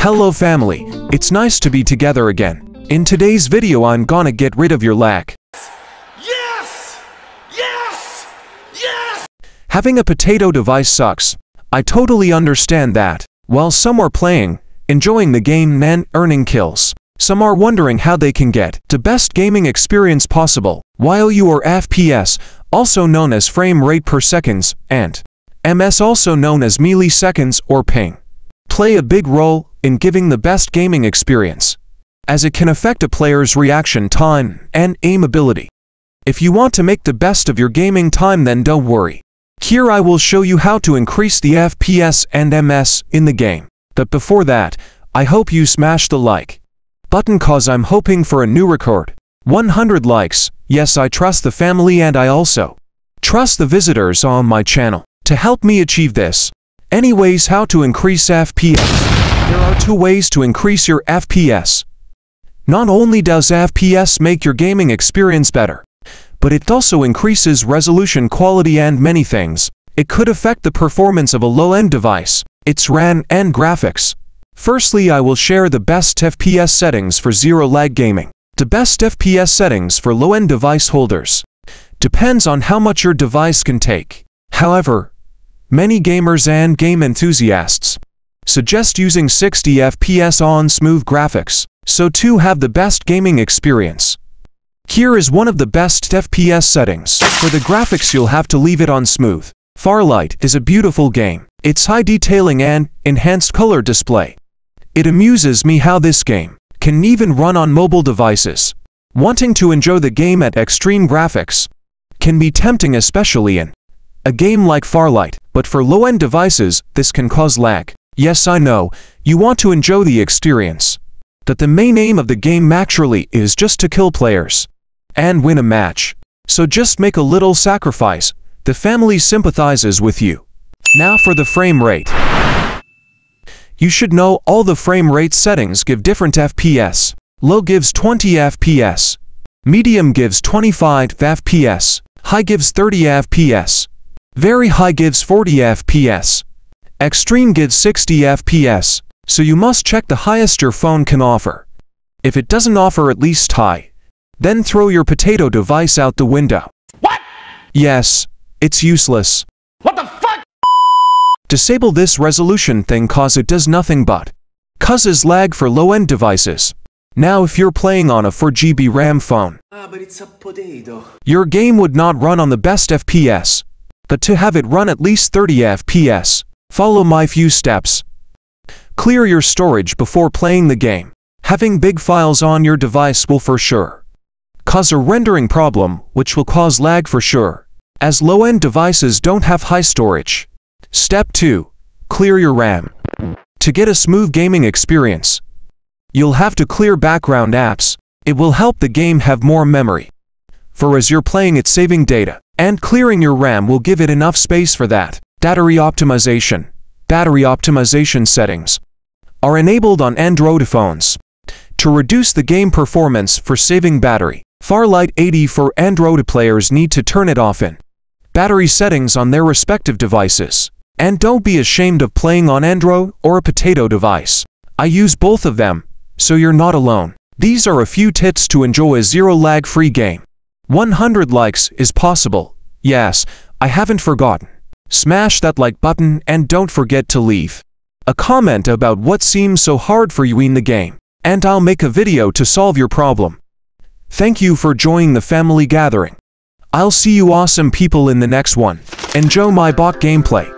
Hello family, it's nice to be together again. In today's video I'm gonna get rid of your lag. Yes! Yes! Yes! Having a potato device sucks. I totally understand that. While some are playing, enjoying the game and earning kills, some are wondering how they can get the best gaming experience possible, while you are FPS, also known as frame rate per seconds, and MS also known as milliseconds or ping, play a big role in giving the best gaming experience, as it can affect a player's reaction time and aim ability. If you want to make the best of your gaming time then don't worry. Here I will show you how to increase the FPS and MS in the game. But before that, I hope you smash the like button cause I'm hoping for a new record. 100 likes, yes I trust the family and I also trust the visitors on my channel to help me achieve this. Anyways how to increase FPS. There are two ways to increase your FPS. Not only does FPS make your gaming experience better, but it also increases resolution quality and many things. It could affect the performance of a low-end device, its RAM and graphics. Firstly, I will share the best FPS settings for zero lag gaming. The best FPS settings for low-end device holders depends on how much your device can take. However, many gamers and game enthusiasts suggest using 60 FPS on smooth graphics, so to have the best gaming experience. Here is one of the best FPS settings. For the graphics you'll have to leave it on smooth. Farlight is a beautiful game. Its high detailing and enhanced color display. It amuses me how this game can even run on mobile devices. Wanting to enjoy the game at extreme graphics can be tempting especially in a game like Farlight, but for low-end devices, this can cause lag. Yes, I know, you want to enjoy the experience. That the main aim of the game naturally is just to kill players and win a match. So just make a little sacrifice. The family sympathizes with you. Now for the frame rate. You should know all the frame rate settings give different FPS. Low gives 20 FPS. Medium gives 25 FPS. High gives 30 FPS. Very high gives 40 FPS. Extreme gives 60 FPS. So you must check the highest your phone can offer. If it doesn't offer at least high, then throw your potato device out the window. What? Yes, it's useless. What the fuck? Disable this resolution thing cause it does nothing but causes lag for low-end devices. Now if you're playing on a 4GB RAM phone, Ah, but it's a potato. your game would not run on the best FPS. But to have it run at least 30 FPS, follow my few steps. Clear your storage before playing the game. Having big files on your device will for sure cause a rendering problem, which will cause lag for sure, as low-end devices don't have high storage. Step 2. Clear your RAM. To get a smooth gaming experience, you'll have to clear background apps. It will help the game have more memory. For as you're playing it's saving data, and clearing your RAM will give it enough space for that. Battery optimization. Battery optimization settings are enabled on Android phones to reduce the game performance for saving battery. Farlight 84 Android players need to turn it off in battery settings on their respective devices. And don't be ashamed of playing on Android or a potato device. I use both of them, so you're not alone. These are a few tips to enjoy a zero lag free game. 100 likes is possible. Yes, I haven't forgotten. Smash that like button and don't forget to leave a comment about what seems so hard for you in the game, and I'll make a video to solve your problem. Thank you for joining the family gathering. I'll see you awesome people in the next one. Enjoy my bot gameplay.